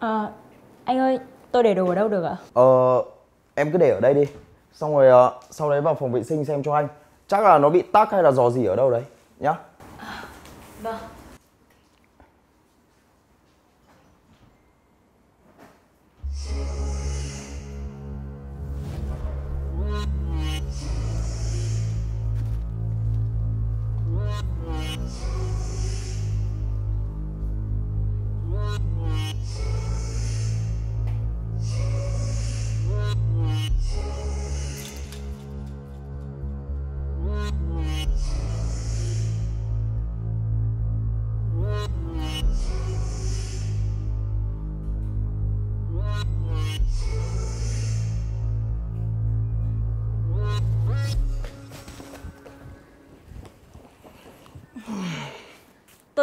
Ờ, anh ơi, tôi để đồ ở đâu được ạ? Ờ, em cứ để ở đây đi Xong rồi ờ, sau đấy vào phòng vệ sinh xem cho anh Chắc là nó bị tắc hay là dò gì ở đâu đấy Nhá Vâng.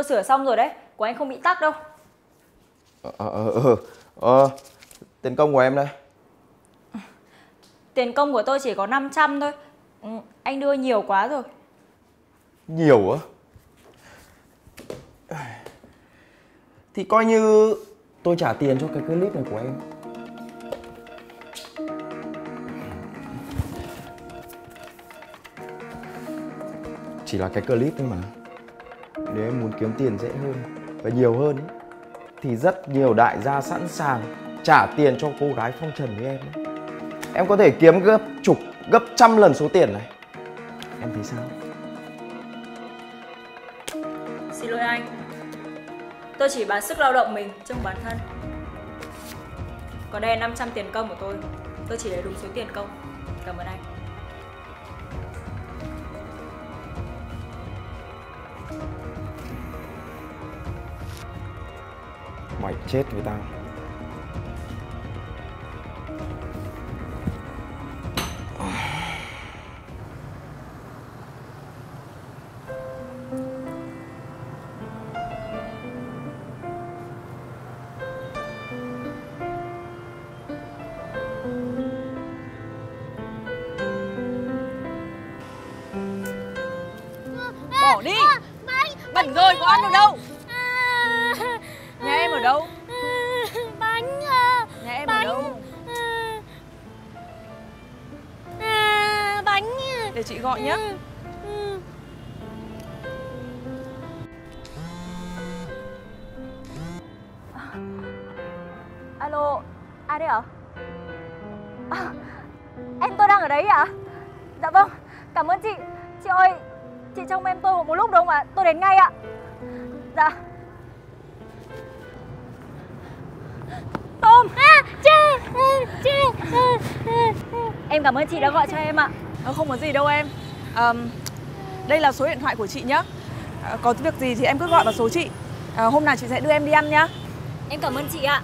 Sửa xong rồi đấy, của anh không bị tắc đâu. Ờ, ờ, ờ, ờ, ờ Tiền công của em đây Tiền công của tôi chỉ có 500 thôi. Ừ, anh đưa nhiều quá rồi. Nhiều á Thì coi như tôi trả tiền cho cái clip này của em Chỉ là cái clip thôi mà nếu em muốn kiếm tiền dễ hơn và nhiều hơn Thì rất nhiều đại gia sẵn sàng trả tiền cho cô gái phong trần như em ấy. Em có thể kiếm gấp chục, gấp trăm lần số tiền này Em thấy sao? Xin lỗi anh. Tôi chỉ bán sức lao động mình, chứ không bán thân. Còn đây là 500 tiền công của tôi. Tôi chỉ lấy đúng số tiền công. Cảm ơn anh. Chết với tao Chị ơi, chị trông em tôi một lúc được không ạ? Tôi đến ngay ạ. Dạ. Tôm! à, chị à, chị à, à, à. Em cảm ơn chị đã gọi cho em ạ. Ờ, Không có gì đâu em Ờm, Đây là số điện thoại của chị nhá Ờ, Có việc gì thì em cứ gọi vào số chị Ờ, Hôm nào chị sẽ đưa em đi ăn nhá Em cảm ơn chị ạ.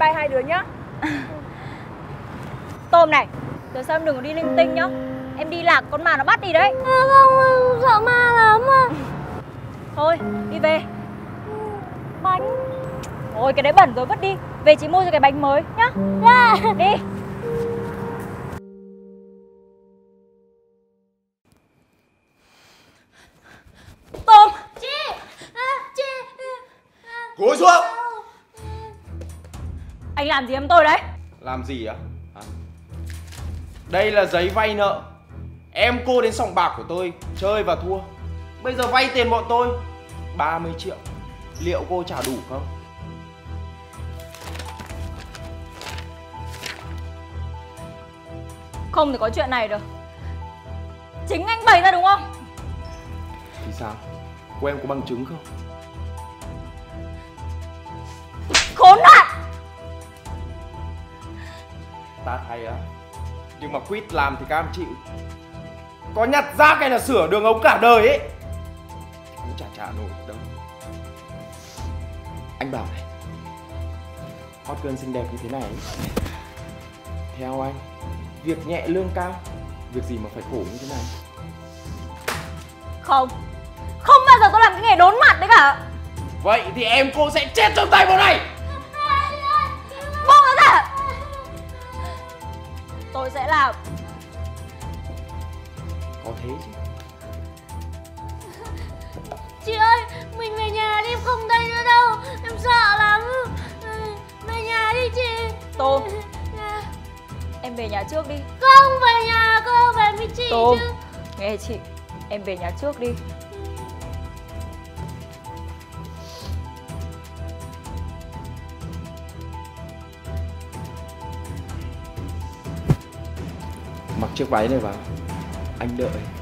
Bye hai đứa nhá Tôm này, từ sau em đừng có đi linh tinh nhá. Em đi lạc con mà nó bắt đi đấy. À, không sợ ma lắm à. Thôi, đi về. bánh Ôi cái đấy bẩn rồi vứt đi. Về chị mua cho cái bánh mới nhá. dạ Đi. Làm gì em tôi đấy? Làm gì á? Hả? Đây là giấy vay nợ Em cô đến sòng bạc của tôi Chơi và thua Bây giờ vay tiền bọn tôi 30 triệu Liệu cô trả đủ không? Không thì có chuyện này được. Chính anh bày ra đúng không? Thì sao? Cô em có bằng chứng không? Tát hay á Nhưng mà quýt làm thì cam chịu Có nhặt rác hay là sửa đường ống cả đời ấy Cũng chả trả nổi đâu Anh bảo này Hot girl xinh đẹp như thế này Theo anh Việc nhẹ lương cao Việc gì mà phải khổ như thế này Không. Không bao giờ tôi làm cái nghề đốn mặt đấy cả. Vậy thì em cô sẽ chết trong tay bọn này Tôi sẽ làm. Có thế chứ. Chị ơi, mình về nhà đi không đây nữa đâu. Em sợ lắm. Về nhà đi chị. Tôm. Em về nhà trước đi. Không về nhà, cô về với chị Tôm. chứ. Nghe chị Em về nhà trước đi chiếc váy này vào. Anh đợi.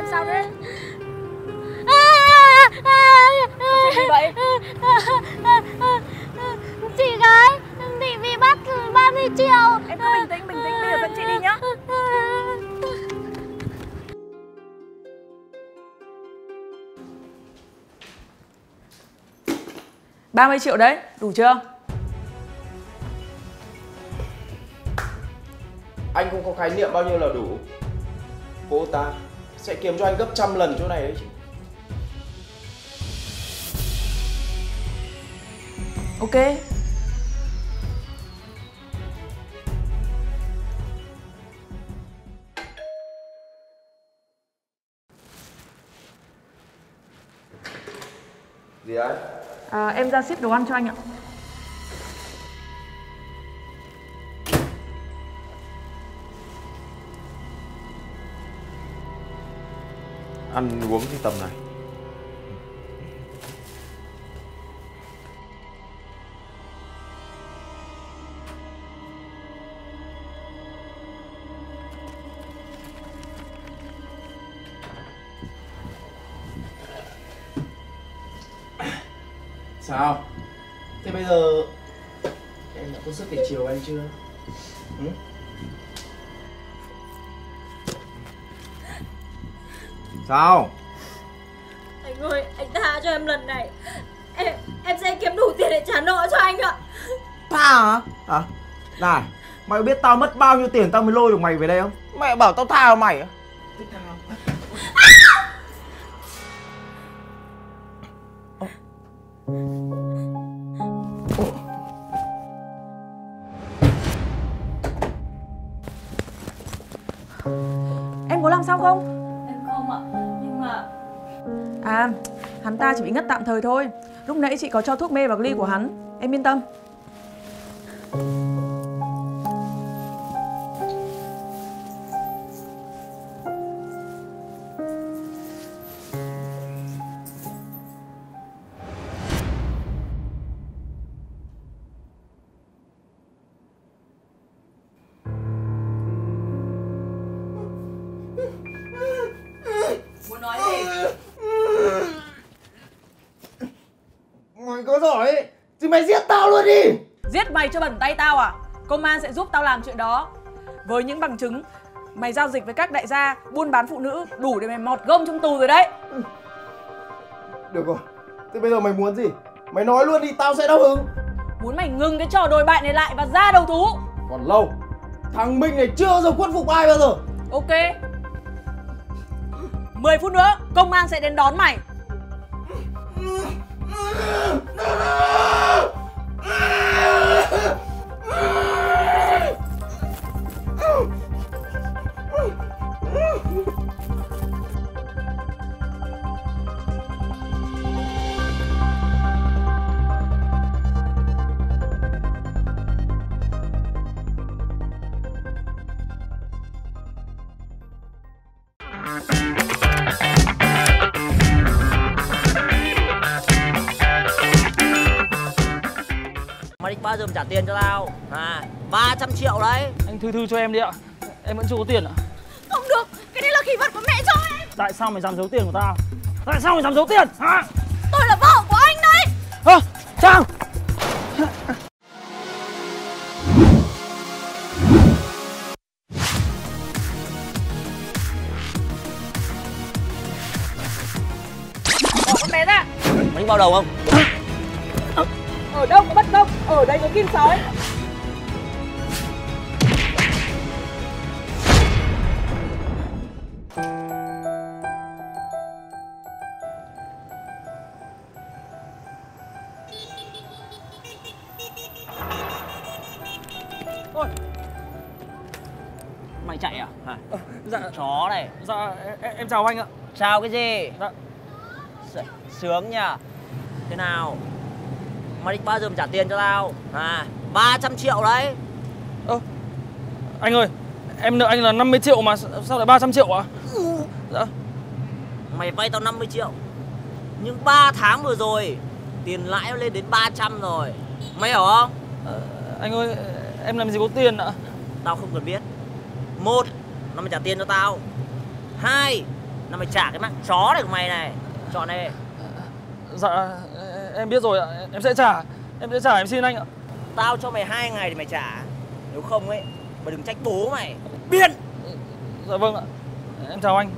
Em sao gì vậy? Chị gái bị bị bắt 30 triệu Em cứ bình tĩnh, bình tĩnh, bây giờ dẫn chị đi nhá 30 triệu đấy, đủ chưa? anh không có khái niệm bao nhiêu là đủ cô ta sẽ kiếm cho anh gấp trăm lần chỗ này đấy chứ Ok. gì đấy À, em ra ship đồ ăn cho anh ạ. Ăn uống thì tầm này. Sao? Thế bây giờ em đã có sức để chiều anh chưa? Ừ? Sao Anh ơi, anh tha cho em lần này Em em sẽ kiếm đủ tiền để trả nợ cho anh ạ Tha hả? À, này, mày có biết tao mất bao nhiêu tiền tao mới lôi được mày về đây không? Mẹ bảo tao tha cho mày á Thích tha không? Em có làm sao không? Không ạ Nhưng mà À, hắn ta chỉ bị ngất tạm thời thôi. Lúc nãy chị có cho thuốc mê vào ly của hắn. Em yên tâm. Cho bẩn tay tao à? Công an sẽ giúp tao làm chuyện đó. Với những bằng chứng mày giao dịch với các đại gia buôn bán phụ nữ đủ để mày mọt gông trong tù rồi đấy. Được rồi, thế bây giờ mày muốn gì? Mày nói luôn đi, tao sẽ đáp ứng Muốn mày ngừng cái trò đồi bại này lại và ra đầu thú. Còn lâu Thằng Minh này chưa bao giờ khuất phục ai bao giờ Ok. 10 phút nữa công an sẽ đến đón mày. Bao mày trả tiền cho tao? À, 300 triệu đấy. Anh thư thư cho em đi ạ. Em vẫn chưa có tiền ạ. Không được, cái đấy là kỷ vật của mẹ cho em. Tại sao mày dám giấu tiền của tao? Tại sao mày dám giấu tiền? Hả? Tôi là vợ của anh đấy. Ơ Trang! Vào đầu không ở đây có kim sói. Ôi. Mày chạy à? Hả? Dạ. Chó này. Dạ em, em chào anh ạ. Chào cái gì? Dạ. Sướng nhỉ thế nào mày định bao giờ mà trả tiền cho tao? À 300 triệu đấy. Ơ Anh ơi Em nợ anh là 50 triệu mà sao lại 300 triệu ạ? Dạ. Mày vay tao 50 triệu. Nhưng 3 tháng vừa rồi tiền lãi nó lên đến 300 rồi. Mày hiểu không? Ờ, Anh ơi Em làm gì có tiền ạ? Tao không cần biết. Một là mày trả tiền cho tao. Hai là mày trả cái mạng chó này của mày này. Chọn này. Dạ em biết rồi ạ Em sẽ trả Em sẽ trả em xin anh ạ. Tao cho mày hai ngày để mày trả nếu không ấy mày đừng trách bố mày. Biết. Dạ vâng ạ Em chào anh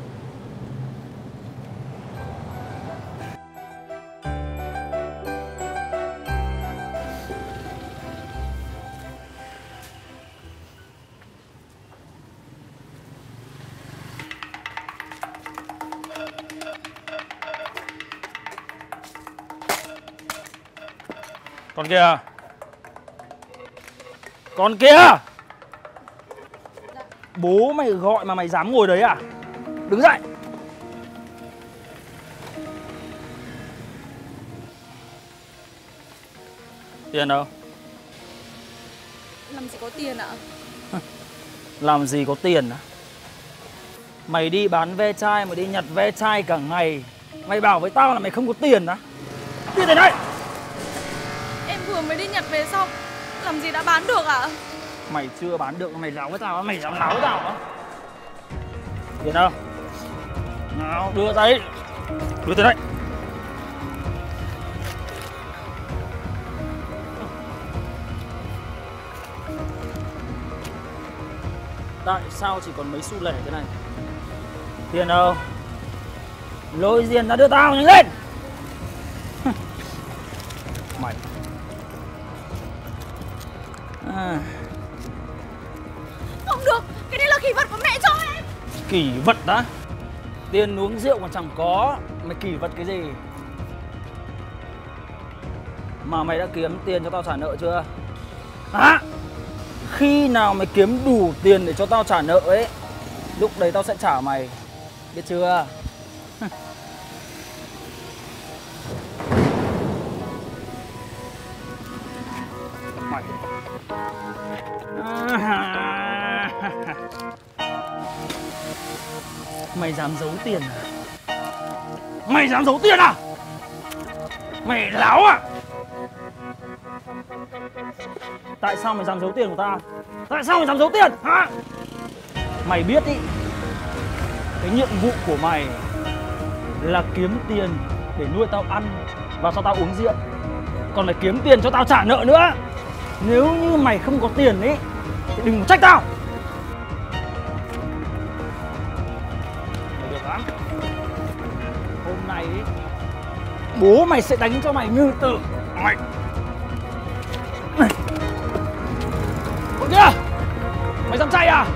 Con kia. Con kia. Bố mày gọi mà mày dám ngồi đấy à? Đứng dậy. Tiền đâu? Làm gì có tiền ạ? Làm gì có tiền à? Mày đi bán ve chai Mày đi nhặt ve chai cả ngày. Mày bảo với tao là mày không có tiền á. Đi tới đây Em vừa mới đi nhặt về xong Làm gì đã bán được ạ? Mày chưa bán được, mày láo với tao á, Mày dám láo với tao á. Tiền đâu? Nào, đưa tay Đưa tới đây. Tại sao chỉ còn mấy xu lẻ thế này? Tiền đâu? Lôi tiền ra đưa tao nhanh lên. À. Không được, cái này là kỷ vật của mẹ cho em. Kỷ vật đã Tiền uống rượu còn chẳng có Mày kỷ vật cái gì? Mà mày đã kiếm tiền cho tao trả nợ chưa? Hả? Khi nào mày kiếm đủ tiền để cho tao trả nợ ấy Lúc đấy tao sẽ trả mày. Biết chưa? Mày dám giấu tiền à? Mày dám giấu tiền à? Mày láo à? Tại sao mày dám giấu tiền của ta? Tại sao mày dám giấu tiền? Hả? Mày biết ý, Cái nhiệm vụ của mày Là kiếm tiền để nuôi tao ăn Và cho tao uống rượu Còn phải kiếm tiền cho tao trả nợ nữa Nếu như mày không có tiền ý, Thì đừng trách tao Bố mày sẽ đánh cho mày như tử Mày! Này. Con kia Mày dám chạy à?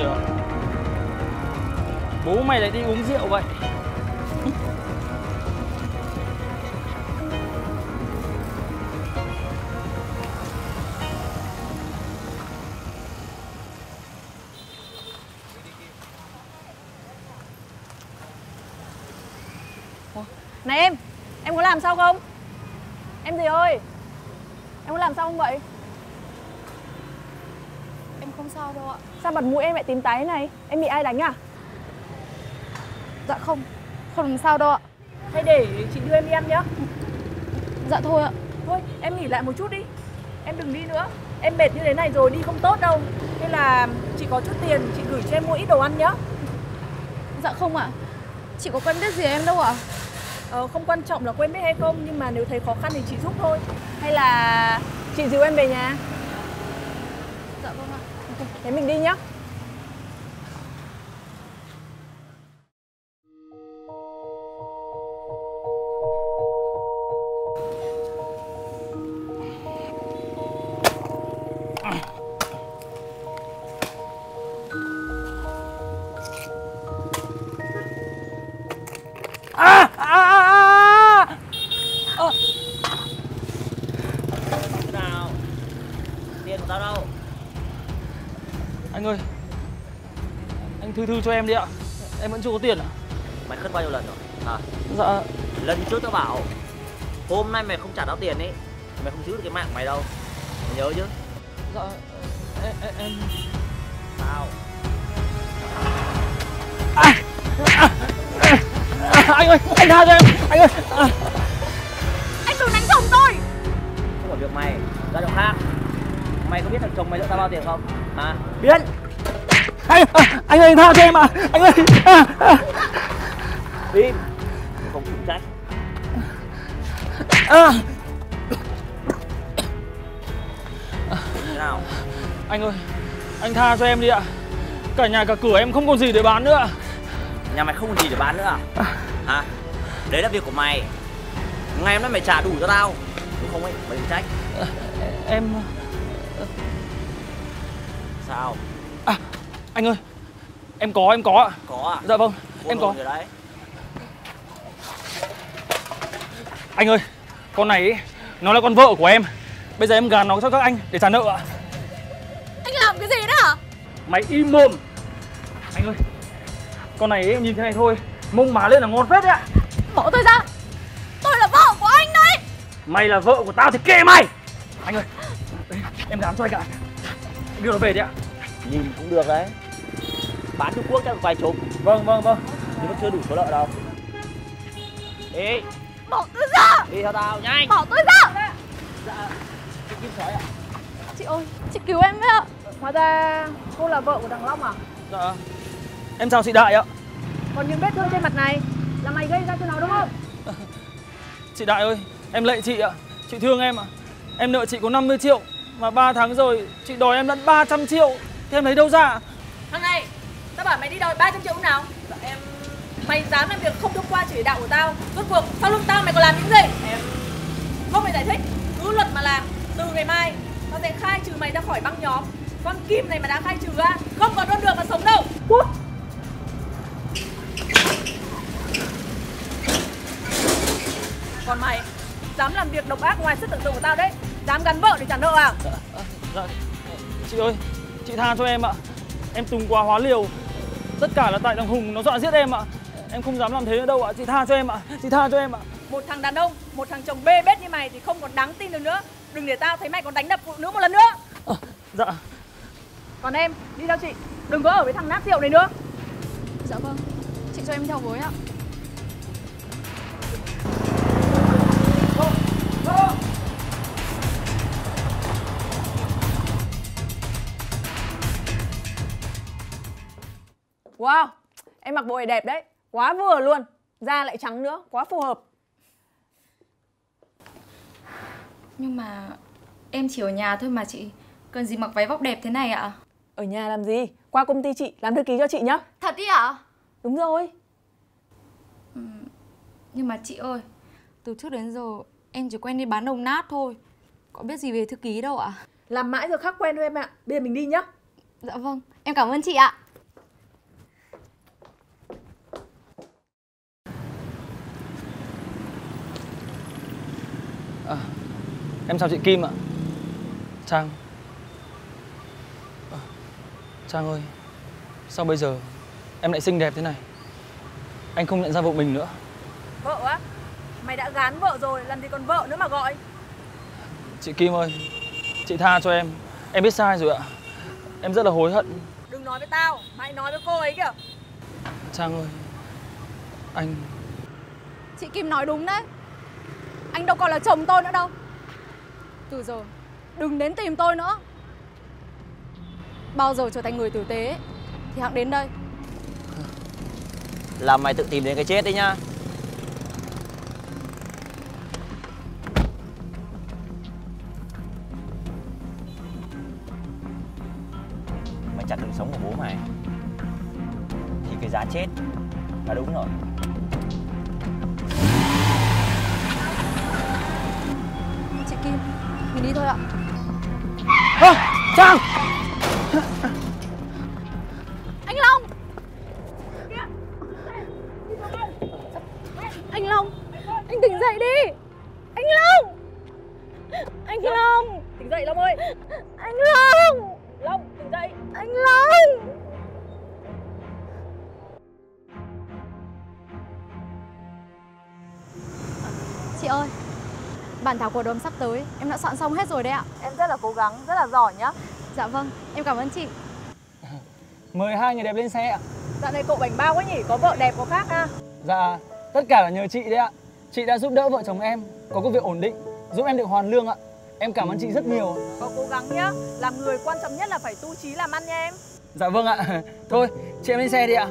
Được. Bố mày lại đi uống rượu vậy. Tím tái này? Em bị ai đánh à? Dạ không, không làm sao đâu ạ Hay để chị đưa em đi ăn nhá. Dạ thôi ạ Thôi, em nghỉ lại một chút đi. Em đừng đi nữa. Em mệt như thế này rồi đi không tốt đâu. Nên là chị có chút tiền, chị gửi cho em mua ít đồ ăn nhá. Dạ không ạ Chị có quen biết gì em đâu ạ Ờ, không quan trọng là quen biết hay không, nhưng mà nếu thấy khó khăn thì chị giúp thôi. Hay là chị dìu em về nhà? Dạ vâng ạ Thế mình đi nhá thư thư cho em đi ạ. Em vẫn chưa có tiền ạ. Mày khất bao nhiêu lần rồi? Hả? Dạ. Lần trước tao bảo Hôm nay mày không trả tao tiền ấy Mày không giữ được cái mạng mày đâu. Mày nhớ chứ? Dạ em, em. Sao? Anh ơi Anh tha cho em. Anh ơi. À. Anh đừng đánh chồng tôi. Không phải việc mày. Ra chỗ khác. Mày có biết thằng chồng mày nợ tao bao tiền không? Hả? Biết Anh, à, anh ơi tha cho em ạ. Anh ơi à, à. Im Không phụ trách. À. Nào. Anh ơi Anh tha cho em đi ạ. Cả nhà cả cửa em không còn gì để bán nữa ạ. Nhà mày không còn gì để bán nữa à? Hả? Đấy là việc của mày. Ngày hôm nay mày trả đủ cho tao. Nếu không ấy? Mày đừng trách. Em Sao? À, Anh ơi Em có em có ạ. Có à? Dạ vâng Buôn Em có. rồi đấy? Anh ơi Con này ý, Nó là con vợ của em. Bây giờ em gán nó cho các anh để trả nợ ạ. Anh làm cái gì đó? Hả Mày im mồm. Anh ơi Con này ý, em nhìn thế này thôi Mông má lên là ngon phết đấy ạ. Bỏ tôi ra. Tôi là vợ của anh đấy. Mày là vợ của tao thì kệ mày. Anh ơi Em dám cho anh ạ. Đưa nó về đi ạ. Nhìn cũng được đấy Bán Trung Quốc chắc vài chục. Vâng vâng vâng. Nhưng vẫn chưa đủ số nợ đâu. Đi Bỏ tôi ra! Đi theo tao nhanh. Bỏ tôi ra! Cái kim sói ạ. Chị ơi Chị cứu em với ạ. Hóa ra cô là vợ của thằng Long à? Dạ. Em chào chị Đại ạ. Còn những vết thương trên mặt này là mày gây ra cho nó đúng không? Chị Đại ơi Em lệ chị ạ. Chị thương em ạ. Em nợ chị có 50 triệu Mà 3 tháng rồi Chị đòi em lẫn 300 triệu. Thì em lấy đâu ra? Thằng này, tao bảo mày đi đòi 300 triệu nào? Em... Mày dám làm việc không thông qua chỉ đạo của tao Rốt cuộc, sau lưng tao mày còn làm những gì? Em... Không phải giải thích, cứ luật mà làm Từ ngày mai, tao sẽ khai trừ mày ra khỏi băng nhóm Con Kim này mà đã khai trừ ra Không còn con đường mà sống đâu What? Còn mày, dám làm việc độc ác ngoài sức tưởng tượng của tao đấy Dám gắn vợ để trả nợ à? Dạ, dạ Chị ơi Chị tha cho em ạ Em tùng quá hóa liều Tất cả là tại thằng Hùng nó dọa giết em ạ. Em không dám làm thế nữa đâu ạ. Chị tha cho em ạ. Chị tha cho em ạ. Một thằng đàn ông, một thằng chồng bê bết như mày thì không còn đáng tin được nữa. Đừng để tao thấy mày còn đánh đập phụ nữ một lần nữa. À, Dạ. Còn em, đi theo chị. Đừng có ở với thằng nát rượu này nữa. Dạ vâng. Chị cho em theo với ạ Wow, em mặc bộ này đẹp đấy. Quá vừa luôn. Da lại trắng nữa, quá phù hợp. Nhưng mà em chỉ ở nhà thôi mà chị. Cần gì mặc váy vóc đẹp thế này ạ? Ở nhà làm gì? Qua công ty chị, làm thư ký cho chị nhá. Thật đi ạ? Đúng rồi. Nhưng mà chị ơi Từ trước đến giờ em chỉ quen đi bán đồng nát thôi. Có biết gì về thư ký đâu ạ? Làm mãi rồi khắc quen thôi em ạ. Bây giờ mình đi nhá. Dạ vâng, em cảm ơn chị ạ à, Em chào chị Kim ạ. Trang. À, Trang ơi Sao bây giờ em lại xinh đẹp thế này? Anh không nhận ra vợ mình nữa. Vợ á? Mày đã gán vợ rồi, làm gì còn vợ nữa mà gọi? Chị Kim ơi Chị tha cho em. Em biết sai rồi ạ. Em rất là hối hận. Đừng nói với tao, mày nói với cô ấy kìa. Trang ơi Anh Chị Kim nói đúng đấy anh đâu còn là chồng tôi nữa đâu. Từ giờ, Đừng đến tìm tôi nữa. Bao giờ trở thành người tử tế, Thì hạng đến đây. Là mày tự tìm đến cái chết đấy nhá. Mày chặt đường sống của bố mày, Thì cái giá chết Cổ đốm sắp tới Em đã soạn xong hết rồi đấy ạ Em rất là cố gắng, rất là giỏi nhá Dạ vâng Em cảm ơn chị Mời hai người đẹp lên xe ạ. Dạo này cậu bảnh bao quá nhỉ, có vợ đẹp có khác ha Dạ, tất cả là nhờ chị đấy ạ. Chị đã giúp đỡ vợ chồng em có công việc ổn định, giúp em được hoàn lương ạ. Em cảm ơn chị rất nhiều. Có cố gắng nhá, làm người quan trọng nhất là phải tu trí làm ăn nha em Dạ vâng ạ. Thôi, chị em lên xe đi ạ.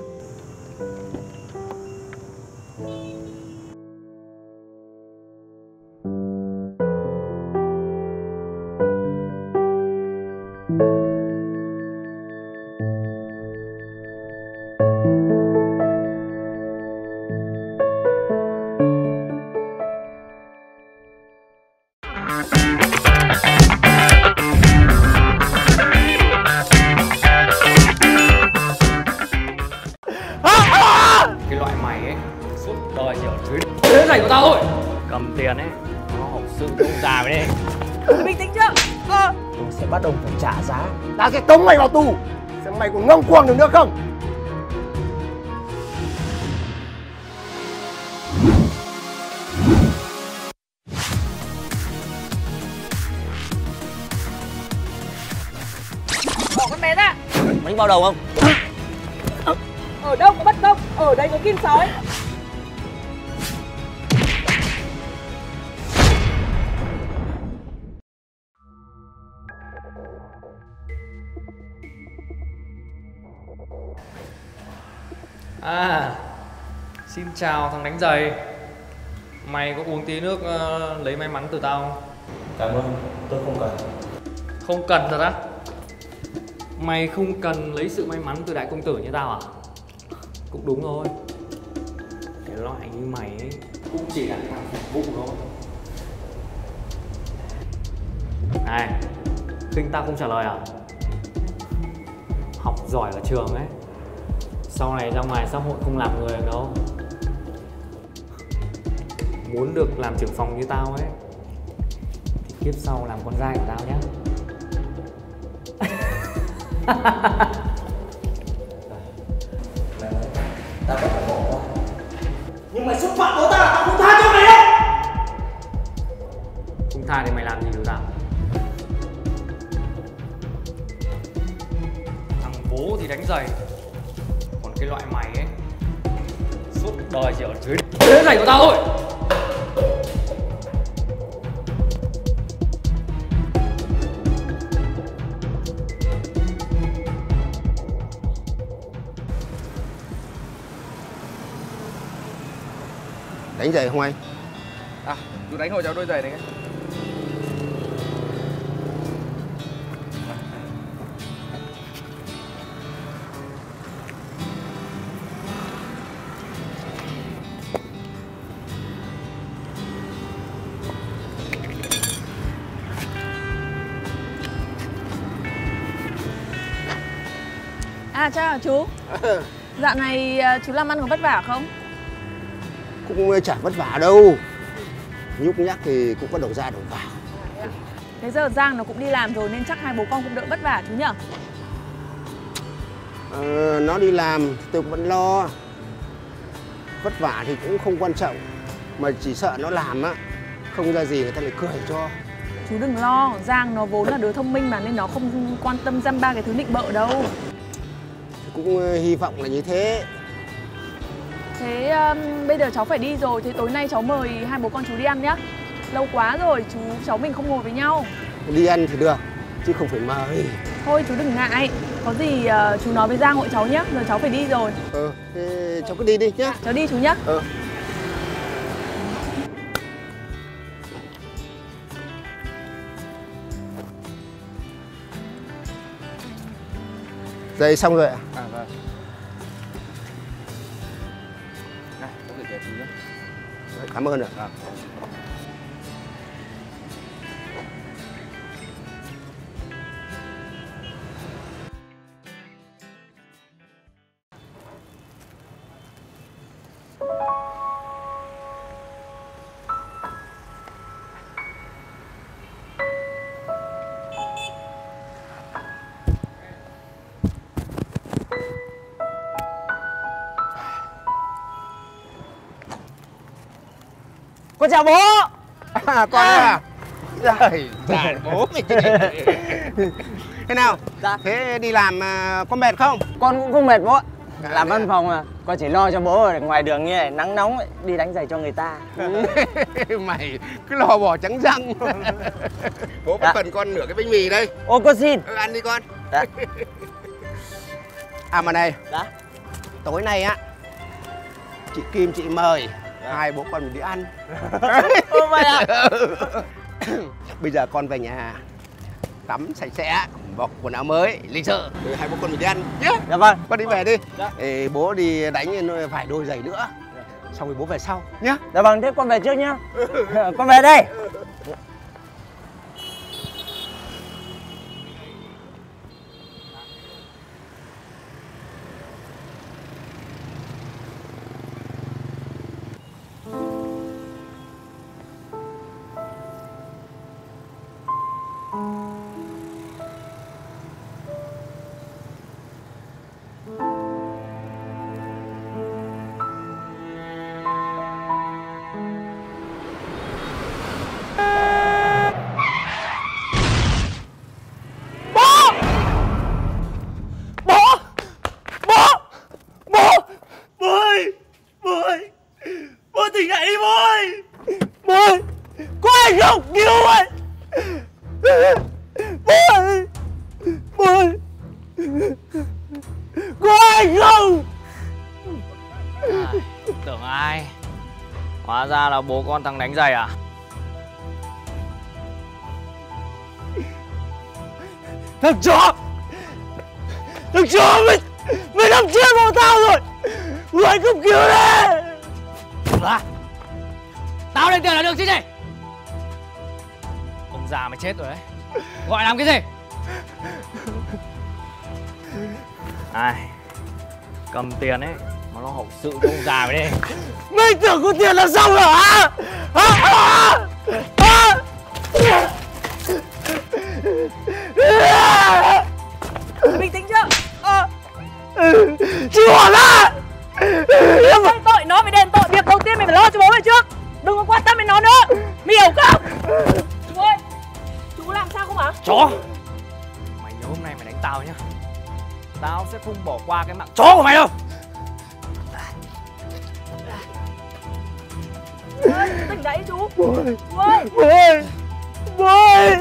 Cuồng được nữa không? Xin chào thằng đánh giày. Mày có uống tí nước ờ, lấy may mắn từ tao không? Cảm ơn, tôi không cần. Không cần thật á? Mày không cần lấy sự may mắn từ đại công tử như tao à? Cũng đúng thôi. Cái loại như mày ấy cũng chỉ là thằng phục vụ thôi. Này khinh tao không trả lời à? Học giỏi ở trường ấy. Sau này ra ngoài xã hội không làm người được đâu muốn được làm trưởng phòng như tao ấy thì kiếp sau làm con trai của tao nhé Nhưng mày xúc phạm bố tao, tao không tha cho mày đâu không tha thì mày làm gì được tao? Thằng bố thì đánh giày. Còn cái loại mày ấy suốt đời chỉ ở dưới thế này của tao thôi giày không anh? À, chú đánh hộ cháu đôi giày này cái. À chào chú Dạo này à, chú làm ăn có vất vả không? Cũng chả vất vả đâu. Nhúc nhắc thì cũng có đầu ra đầu vào. Thế giờ Giang nó cũng đi làm rồi nên chắc hai bố con cũng đỡ vất vả chú nhở? ờ, Nó đi làm tôi cũng vẫn lo. Vất vả thì cũng không quan trọng Mà chỉ sợ nó làm á Không ra gì người ta lại cười cho. Chú đừng lo, Giang nó vốn là đứa thông minh mà nên nó không quan tâm dăm ba cái thứ định bợ đâu. Cũng ờ, hy vọng là như thế Thế um, bây giờ cháu phải đi rồi, thế tối nay cháu mời hai bố con chú đi ăn nhá. Lâu quá rồi, chú cháu mình không ngồi với nhau. Đi ăn thì được Chứ không phải mời. Thôi chú đừng ngại, có gì uh, chú nói với Giang hội cháu nhá, giờ cháu phải đi rồi. Ờ, thế cháu cứ đi đi nhá. Cháu đi chú nhá. Ờ. Dậy xong rồi ạ. À Cảm ơn ạ À. Con chào bố. À, con à. Trời, dạ. Bố Thế nào? Dạ. Thế đi làm à, có mệt không? Con cũng không mệt bố ạ. Dạ, Làm văn à? phòng mà. Con chỉ lo cho bố ở ngoài đường như này Nắng nóng ấy, đi đánh giày cho người ta. Mày cứ lo bỏ trắng răng. Bố có Dạ. phần con nửa cái bánh mì đây? Ô con xin. Ừ, Ăn đi con. Dạ. À mà này. Dạ. Tối nay á Chị Kim chị mời Hai bố con mình đi ăn. Mày ạ Bây giờ con về nhà Tắm sạch sẽ Bọc quần áo mới Lịch sự. Rồi hai bố con mình đi ăn nhé. Dạ vâng. Con đi về đi. Dạ. Ê, Bố đi đánh vài đôi giày nữa. Xong rồi bố về sau nhé Dạ vâng thế con về trước nhá. Con về đây con thằng đánh giày à? Thằng chó! Thằng chó mày Mày đâm chết bọn tao rồi! Gọi cấp cứu đi À, tao lên tiền là được chứ gì Ông già mày chết rồi đấy. Gọi làm cái gì? Ai? Cầm tiền ấy nó hậu sự cho ông già mày đi Mày tưởng có tiền là xong rồi hả Hả? Hả? Hả? Dậy chú Chú ơi Bố ơi Bố ơi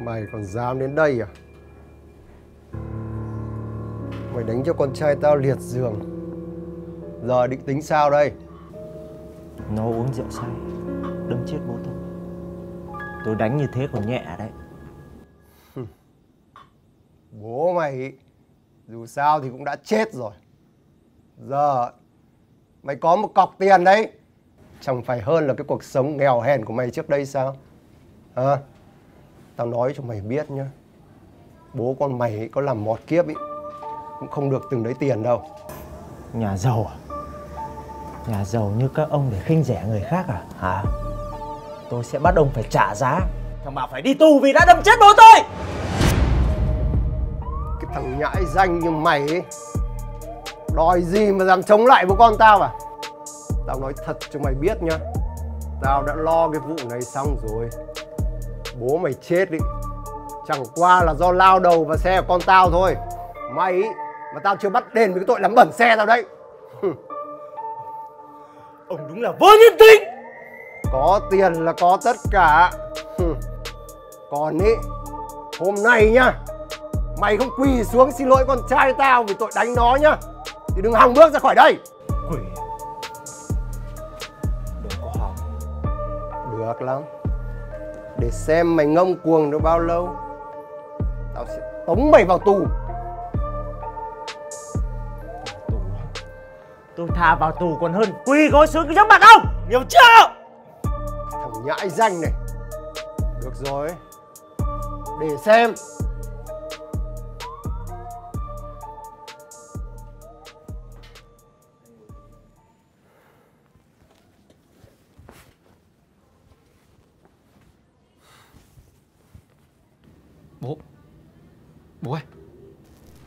Mày còn dám đến đây à? Mày đánh cho con trai tao liệt giường Giờ định tính sao đây? Nó uống rượu say Đâm chết bố tôi. Tôi đánh như thế còn nhẹ đấy. Bố mày Dù sao thì cũng đã chết rồi. Giờ Mày có một cọc tiền đấy. Chẳng phải hơn là cái cuộc sống nghèo hèn của mày trước đây sao? Hả? Tao nói cho mày biết nhá. Bố con mày ấy có làm mọt kiếp ý Cũng không được từng đấy tiền đâu. Nhà giàu à? Nhà giàu như các ông để khinh rẻ người khác à? Hả Tôi sẽ bắt ông phải trả giá. Thằng bảo phải đi tù vì đã đâm chết bố tôi. Cái thằng nhãi danh như mày ấy Đòi gì mà dám chống lại với con tao à? Tao nói thật cho mày biết nhá Tao đã lo cái vụ này xong rồi. Bố mày chết đi Chẳng qua là do lao đầu vào xe của con tao thôi. Mày ý, mà tao chưa bắt đền với cái tội làm bẩn xe tao đấy. Ông đúng là vô nhân tính Có tiền là có tất cả. Còn ý Hôm nay nhá Mày không quỳ xuống xin lỗi con trai tao vì tội đánh nó nhá Thì đừng hòng bước ra khỏi đây. Quỷ Đừng có hòng. Được lắm. Để xem mày ngông cuồng được bao lâu Tao sẽ tống mày vào tù. Tôi tha vào tù còn hơn Quỳ gối xuống cái trước mặt ông Hiểu chưa nhãi danh này. Được rồi. Để xem. Bố. Bố ơi.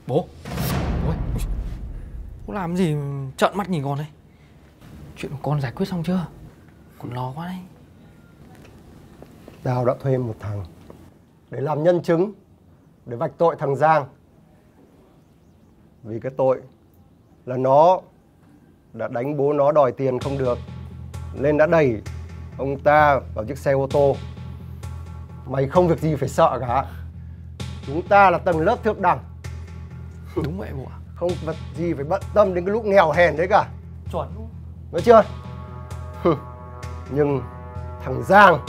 Bố. Bố ơi. Bố làm gì trợn mắt nhìn con đấy Chuyện của con giải quyết xong chưa? Con lo quá đấy. Tao đã thuê một thằng để làm nhân chứng để vạch tội thằng Giang. Vì cái tội là nó đã đánh bố nó đòi tiền không được nên đã đẩy ông ta vào chiếc xe ô tô. Mày không việc gì phải sợ cả. Chúng ta là tầng lớp thượng đẳng. Đúng vậy bố ạ Không vật gì phải bận tâm đến cái lúc nghèo hèn đấy cả. Chuẩn luôn Nói chưa? Nhưng thằng Giang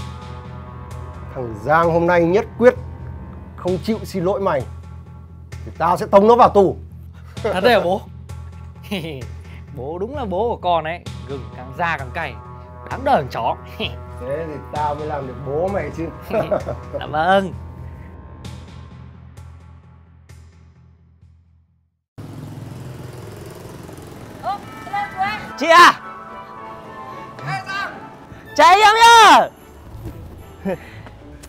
Thằng Giang hôm nay nhất quyết không chịu xin lỗi mày Thì tao sẽ tống nó vào tù. Thật đấy hả bố? Bố đúng là bố của con ấy Gừng càng già càng cay Đáng đời thằng chó. Thế thì tao mới làm được bố mày chứ. Dạ vâng. Chị à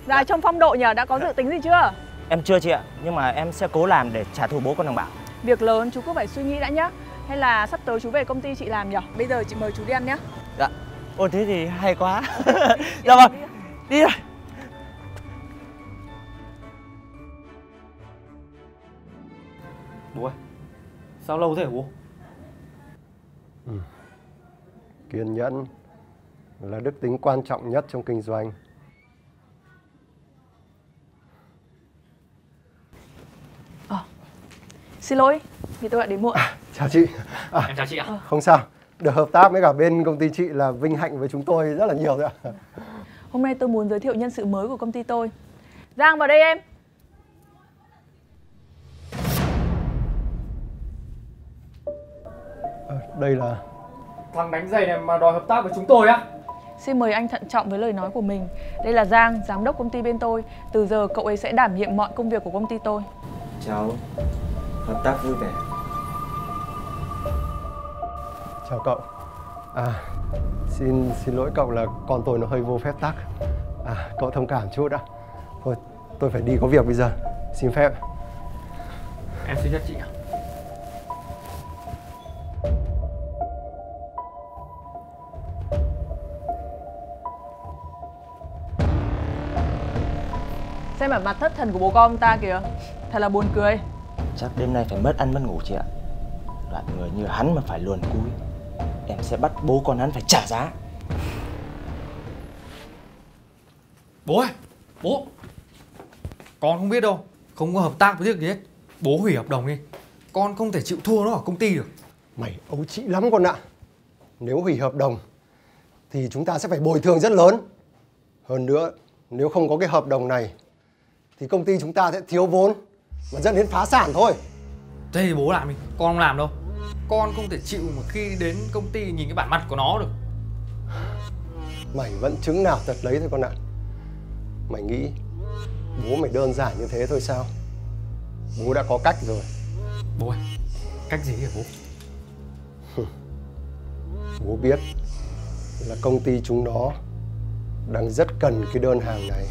Dạ trong phong độ nhờ đã có dự tính gì chưa? Em chưa chị ạ Nhưng mà em sẽ cố làm để trả thù bố con thằng Bảo Việc lớn chú cứ phải suy nghĩ đã nhá. Hay là sắp tới chú về công ty chị làm nhở? Bây giờ chị mời chú đi ăn nhá. Dạ. Ồ thế thì hay quá. Dạ vâng. Đi. Rồi Bố ơi Sao lâu thế hả bố? Kiên nhẫn là đức tính quan trọng nhất trong kinh doanh Xin lỗi vì tôi đã đến muộn. Chào chị. À, Em chào chị ạ. Không sao Được hợp tác với cả bên công ty chị là vinh hạnh với chúng tôi rất là nhiều rồi ạ. Hôm nay tôi muốn giới thiệu nhân sự mới của công ty tôi. Giang vào đây em. Ờ, Đây là Thằng đánh giày này mà đòi hợp tác với chúng tôi á. Xin mời anh thận trọng với lời nói của mình. Đây là Giang, giám đốc công ty bên tôi. Từ giờ cậu ấy sẽ đảm nhiệm mọi công việc của công ty tôi. Cháu hợp tác vui vẻ. Chào cậu. À, xin xin lỗi cậu là con tôi nó hơi vô phép tắc. À, cậu thông cảm chút đã. Thôi, tôi phải đi có việc bây giờ. Xin phép. Em xin phép chị ạ Xem ở mặt thất thần của bố con ông ta kìa Thật là buồn cười Chắc đêm nay phải mất ăn mất ngủ chị ạ. Loại người như hắn mà phải luồn cúi Em sẽ bắt bố con hắn phải trả giá. Bố ơi Bố. Con không biết đâu Không có hợp tác với việc gì hết. Bố hủy hợp đồng đi. Con không thể chịu thua nó ở công ty được. Mày ấu trĩ lắm con ạ. Nếu hủy hợp đồng thì chúng ta sẽ phải bồi thường rất lớn. Hơn nữa, nếu không có cái hợp đồng này thì công ty chúng ta sẽ thiếu vốn và dẫn đến phá sản thôi. Thế thì bố làm đi Con không làm đâu Con không thể chịu mà khi đến công ty nhìn cái bản mặt của nó được Mày vẫn chứng nào tật lấy thôi con ạ. Mày nghĩ bố mày đơn giản như thế thôi sao? Bố đã có cách rồi. Bố ơi Cách gì hả bố Bố biết là công ty chúng nó đang rất cần cái đơn hàng này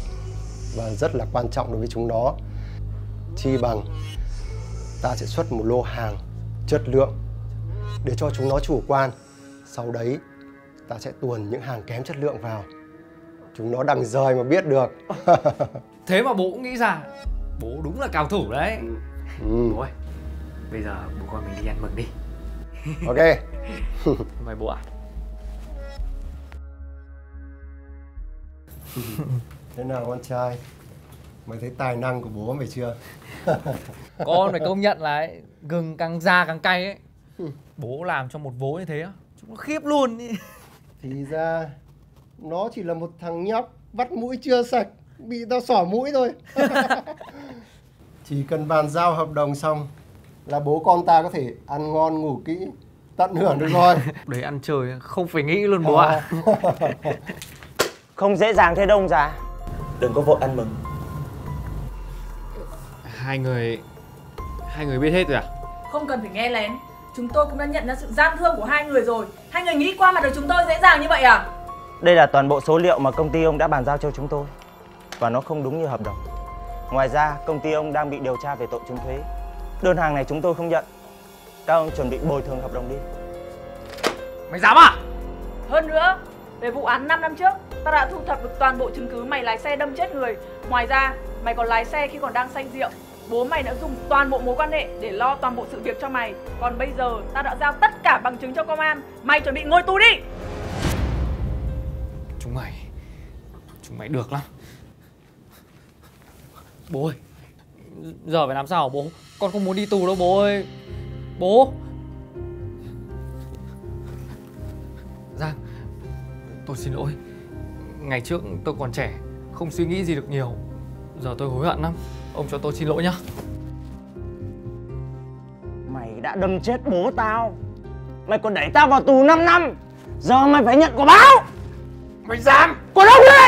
và rất là quan trọng đối với chúng nó. Chi bằng ta sẽ xuất một lô hàng chất lượng để cho chúng nó chủ quan. Sau đấy ta sẽ tuồn những hàng kém chất lượng vào. Chúng nó đằng rời mà biết được. Thế mà bố cũng nghĩ ra Bố đúng là cao thủ đấy ừ, Bố ơi Bây giờ bố con mình đi ăn mừng đi ok. Mời bố ạ Thế nào con trai? Mày thấy tài năng của bố mày chưa? Con phải công nhận là ấy, gừng càng già càng cay ấy Bố làm cho một vố như thế á Chúng nó khiếp luôn ý. Thì ra nó chỉ là một thằng nhóc vắt mũi chưa sạch, bị tao xỏ mũi thôi. chỉ cần bàn giao hợp đồng xong là bố con ta có thể ăn ngon ngủ kỹ, tận hưởng được rồi. Đấy ăn chơi không phải nghĩ luôn bố ạ Không dễ dàng thế đâu ông già Đừng có vội ăn mừng Hai người Hai người biết hết rồi à Không cần phải nghe lén Chúng tôi cũng đã nhận ra sự gian thương của hai người rồi Hai người nghĩ qua mặt được chúng tôi dễ dàng như vậy à Đây là toàn bộ số liệu mà công ty ông đã bàn giao cho chúng tôi Và nó không đúng như hợp đồng Ngoài ra, công ty ông đang bị điều tra về tội trốn thuế. Đơn hàng này chúng tôi không nhận. Các ông chuẩn bị bồi thường hợp đồng đi. Mày dám à? Hơn nữa, về vụ án 5 năm trước, ta đã thu thập được toàn bộ chứng cứ mày lái xe đâm chết người. Ngoài ra, mày còn lái xe khi còn đang say rượu. Bố mày đã dùng toàn bộ mối quan hệ để lo toàn bộ sự việc cho mày. Còn bây giờ, ta đã giao tất cả bằng chứng cho công an. Mày chuẩn bị ngồi tù đi. Chúng mày Chúng mày được lắm. Bố ơi Giờ phải làm sao hả bố? Con không muốn đi tù đâu bố ơi. Bố! Giang Tôi xin lỗi. Ngày trước tôi còn trẻ Không suy nghĩ gì được nhiều. Giờ tôi hối hận lắm. Ông cho tôi xin lỗi nhá Mày đã đâm chết bố tao. Mày còn đẩy tao vào tù 5 năm. Giờ mày phải nhận quả báo. Mày dám Còn ông đây!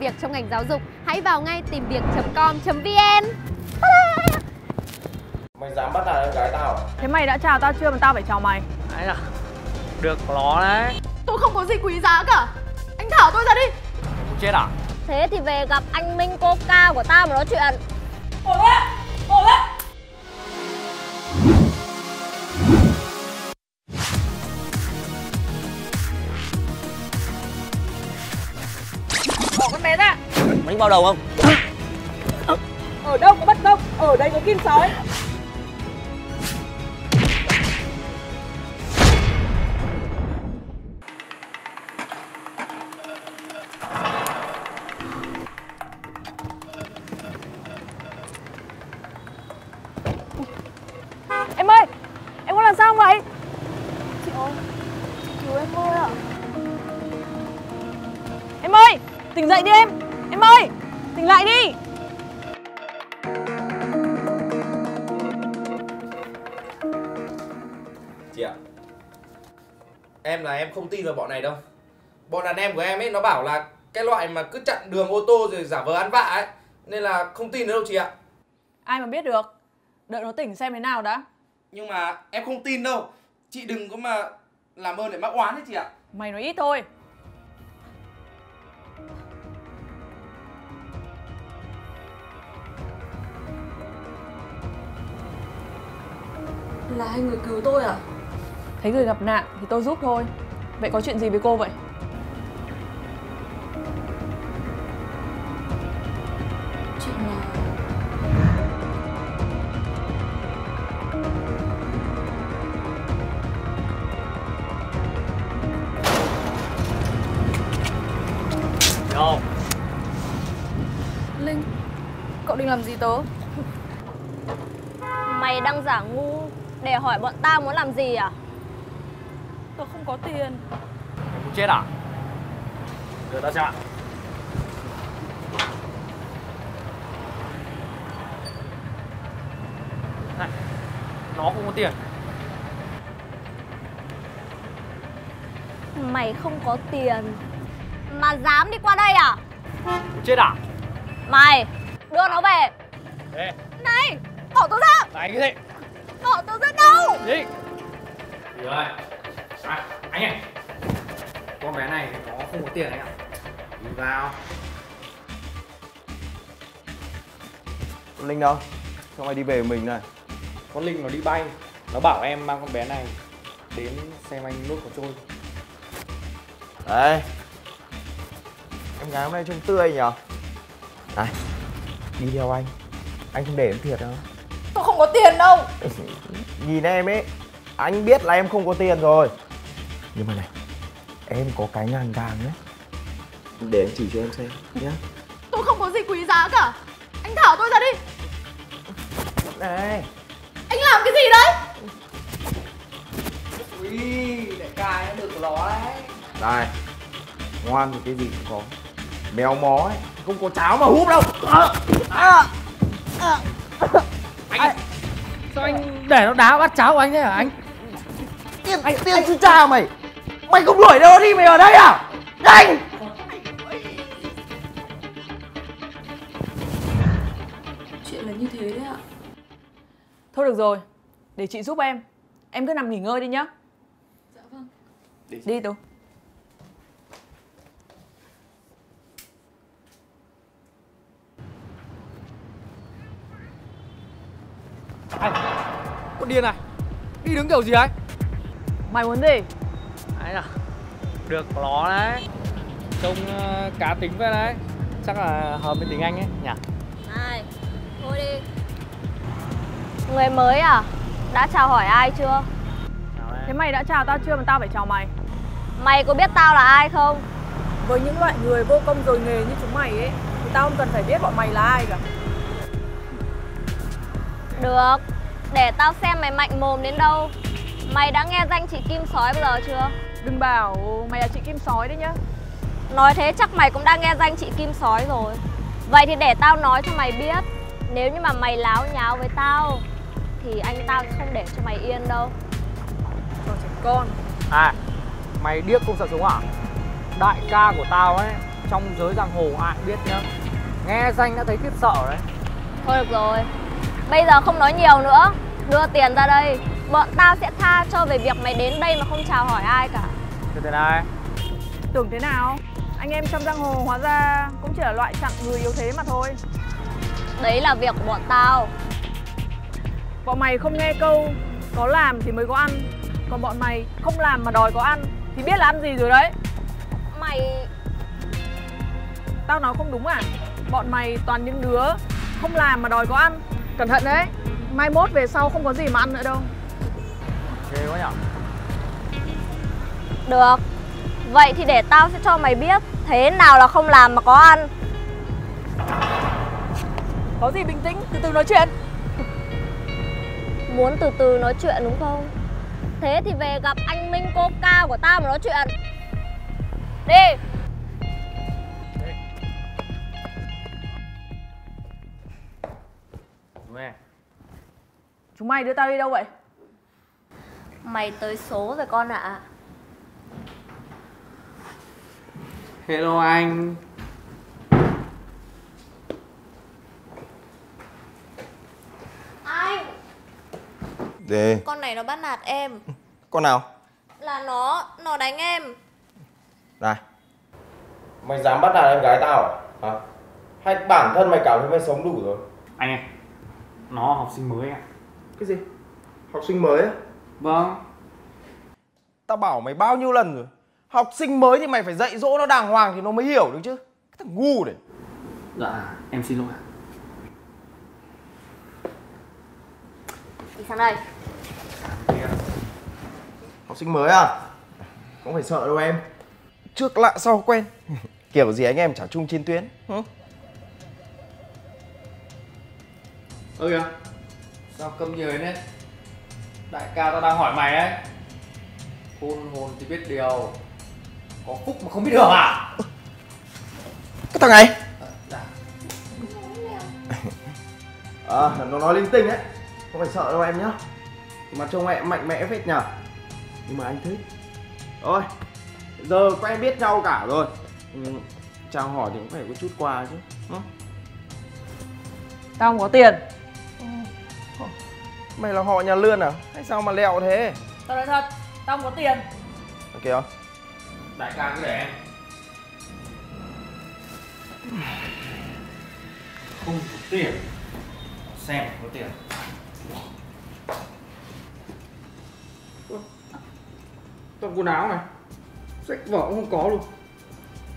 Việc trong ngành giáo dục, hãy vào ngay tìm việc.com.vn. Mày dám bắt nạt em gái tao à? Thế mày đã chào tao chưa mà tao phải chào mày? Đấy à Được nó đấy. Tôi không có gì quý giá cả. Anh thả tôi ra đi. Không chết à? Thế thì về gặp anh Minh Coca của tao mà nói chuyện. Ổn bao đầu không? Ở đâu có bất công, ở đây có kim sói. Không tin vào bọn này đâu. Bọn đàn em của em ấy nó bảo là Cái loại mà cứ chặn đường ô tô rồi giả vờ ăn vạ ấy Nên là không tin nữa đâu chị ạ. Ai mà biết được? Đợi nó tỉnh xem thế nào đã. Nhưng mà em không tin đâu. Chị đừng có mà làm ơn để mắc oán đấy chị ạ. Mày nói ít thôi. Là hai người cứu tôi à? Thấy người gặp nạn thì tôi giúp thôi Vậy có chuyện gì với cô vậy? Chuyện là Yo Linh Cậu định làm gì tớ Mày đang giả ngu để hỏi bọn tao muốn làm gì à? Tôi không có tiền. Mày muốn chết à? Đưa tao ra Này Nó không có tiền. Mày không có tiền. Mà dám đi qua đây à? Muốn chết à? Mày đưa nó về. Ê. Này bỏ tôi ra. Này cái gì? Bỏ tôi ra đâu? Gì? Gì à, Anh này Con bé này nó không có tiền anh ạ? Đi vào. Con Linh đâu? Sao mày đi về mình này? Con Linh nó đi bay. Nó bảo em mang con bé này Đến xem anh nuốt có trôi. Đấy. Em gái hôm nay trông tươi nhở Này Đi theo anh. Anh không để em thiệt đâu. Tôi không có tiền đâu. Nhìn em ấy Anh biết là em không có tiền rồi Nhưng mà này Em có cái ngàn vàng đấy Để anh chỉ cho em xem nhá. Tôi không có gì quý giá cả. Anh thả tôi ra đi. Này. Anh làm cái gì đấy? Ui, đại ca nó được nó đấy. Đây Ngoan thì cái gì cũng có. Mèo mó ấy. Không có cháo mà húp đâu. À, à, Anh. Sao anh để nó đá bát cháo của anh thế hả anh? Tiền tiền. sư cha mày mày không đuổi đâu đi mày ở đây à nhanh Chuyện là như thế đấy ạ Thôi được rồi, để chị giúp em. Em cứ nằm nghỉ ngơi đi nhá. Dạ vâng Đi Tú. Anh Con điên này Đi đứng kiểu gì ấy Mày muốn gì? Đấy à Được nó đấy Trông uh, cá tính vậy đấy Chắc là hợp với tính anh ấy nhỉ Này, thôi đi Người mới à? Đã chào hỏi ai chưa? Thế mày đã chào tao chưa mà tao phải chào mày? Mày có biết tao là ai không? Với những loại người vô công rồi nghề như chúng mày ấy Thì tao không cần phải biết bọn mày là ai cả Được Để tao xem mày mạnh mồm đến đâu Mày đã nghe danh chị Kim Sói bao giờ chưa? Đừng bảo mày là chị Kim Sói đấy nhá. Nói thế chắc mày cũng đã nghe danh chị Kim Sói rồi. Vậy thì để tao nói cho mày biết Nếu như mà mày láo nháo với tao Thì anh tao không để cho mày yên đâu. Còn trẻ con. À Mày điếc không sợ súng à? Đại ca của tao ấy Trong giới giang hồ ai cũng biết nhá. Nghe danh đã thấy khiếp sợ đấy. Thôi được rồi Bây giờ không nói nhiều nữa. Đưa tiền ra đây Bọn tao sẽ tha cho về việc mày đến đây mà không chào hỏi ai cả. Từ từ này Tưởng thế nào? Anh em trong giang hồ hóa ra cũng chỉ là loại chặn người yếu thế mà thôi. Đấy là việc của bọn tao. Bọn mày không nghe câu Có làm thì mới có ăn Còn bọn mày không làm mà đòi có ăn Thì biết là ăn gì rồi đấy. Mày Tao nói không đúng à? Bọn mày toàn những đứa Không làm mà đòi có ăn. Cẩn thận đấy Mai mốt về sau không có gì mà ăn nữa đâu Ghê quá nhở Được. Vậy thì để tao sẽ cho mày biết Thế nào là không làm mà có ăn. Có gì bình tĩnh, từ từ nói chuyện. Muốn từ từ nói chuyện đúng không? Thế thì về gặp anh Minh cô cao của tao mà nói chuyện. Đi. Chúng mày đưa tao đi đâu vậy? Mày tới số rồi con ạ. Hello anh. Anh! Để Con này nó bắt nạt em. Con nào? Là nó, nó đánh em. Này. Mày dám bắt nạt em gái tao à? Hả? Hay bản thân mày cảm thấy mày sống đủ rồi? Anh ơi Nó học sinh mới ạ. Cái gì? Học sinh mới á? Vâng. Tao bảo mày bao nhiêu lần rồi? Học sinh mới thì mày phải dạy dỗ nó đàng hoàng thì nó mới hiểu được chứ. Cái thằng ngu này. Dạ em xin lỗi ạ. Đi sang đây. Học sinh mới à? Không phải sợ đâu em. Trước lạ sau quen. Kiểu gì anh em chả chung trên tuyến. Hử? Ơ kìa. Sao câm như thế Đại ca tao đang hỏi mày đấy Khôn hồn thì biết điều Có phúc mà không biết được à Cái thằng này. À nó nói linh tinh đấy Không phải sợ đâu em nhá. Mà trông mẹ mạnh mẽ phết nhở Nhưng mà anh thích. Thôi Giờ quen biết nhau cả rồi. Ừ, Chào hỏi thì cũng phải có chút quà chứ? Tao không có tiền Mày là họ nhà lươn à? Hay sao mà lẹo thế? Tao nói thật, tao không có tiền. Ok không? Đại ca cứ để em. Không có tiền. Xem có tiền. Toàn quần áo này. Sách vở cũng không có luôn.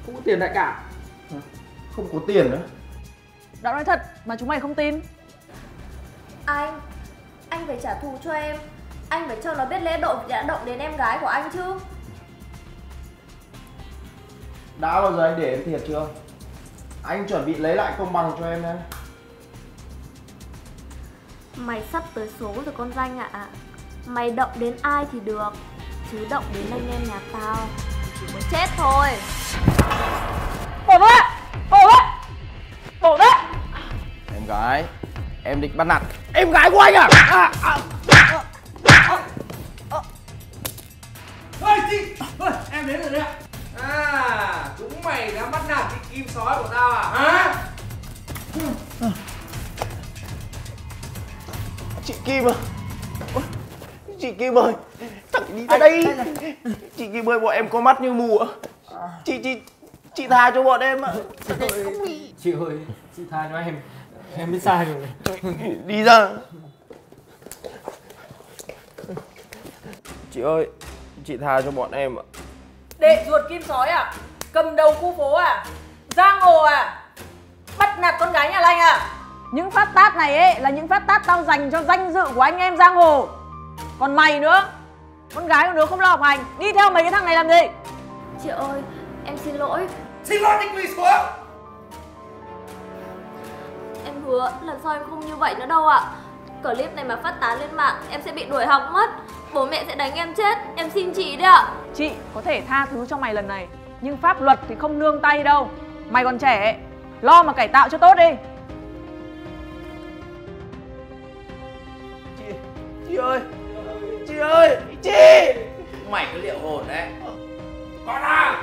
Không có tiền đại ca. Không có tiền nữa. Đã nói thật mà chúng mày không tin. Anh Anh phải trả thù cho em Anh phải cho nó biết lễ độ vì đã động đến em gái của anh chứ Đã bao giờ anh để em thiệt chưa? Anh chuẩn bị lấy lại công bằng cho em đây Mày sắp tới số rồi con danh ạ Mày động đến ai thì được Chứ động đến anh em nhà tao Chỉ có chết thôi Bổ vệ! Bổ vệ! Bổ vệ! Em gái em định bắt nạt em gái của anh à, à, à, à, à, à. Ê, chị! Ê, em đến rồi đấy ạ. À chúng mày đã bắt nạt cái kim sói của tao à? Hả? Chị kim à? Chị kim ơi thằng đi ra đây. chị kim ơi bọn em có mắt như mù ạ à. chị chị chị tha cho bọn em ạ. Chị ơi chị tha cho em. Em biết sai rồi. Đi ra. Chị ơi Chị tha cho bọn em ạ. Đệ ruột kim sói à? Cầm đầu khu phố à? Giang hồ à? Bắt nạt con gái nhà lành à? Những phát tát này ấy là những phát tát tao dành cho danh dự của anh em giang hồ. Còn mày nữa Con gái của đứa không lo học hành Đi theo mấy cái thằng này làm gì? Chị ơi, em xin lỗi. Xin lỗi thì quỳ xuống hứa. Lần sau em không như vậy nữa đâu ạ. Clip này mà phát tán lên mạng Em sẽ bị đuổi học mất. Bố mẹ sẽ đánh em chết. Em xin chị đấy ạ. Chị có thể tha thứ cho mày lần này Nhưng pháp luật thì không nương tay đâu. Mày còn trẻ Lo mà cải tạo cho tốt đi. Chị Chị ơi Chị ơi Chị! Mày cứ liệu hồn đấy. Con à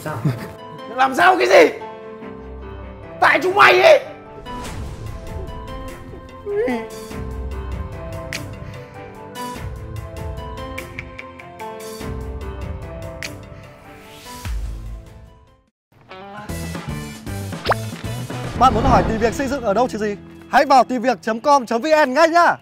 sao Làm sao cái gì Tại chúng mày ấy Bạn muốn hỏi tìm việc xây dựng ở đâu chứ gì? Hãy vào tìm việc.com.vn ngay nhá.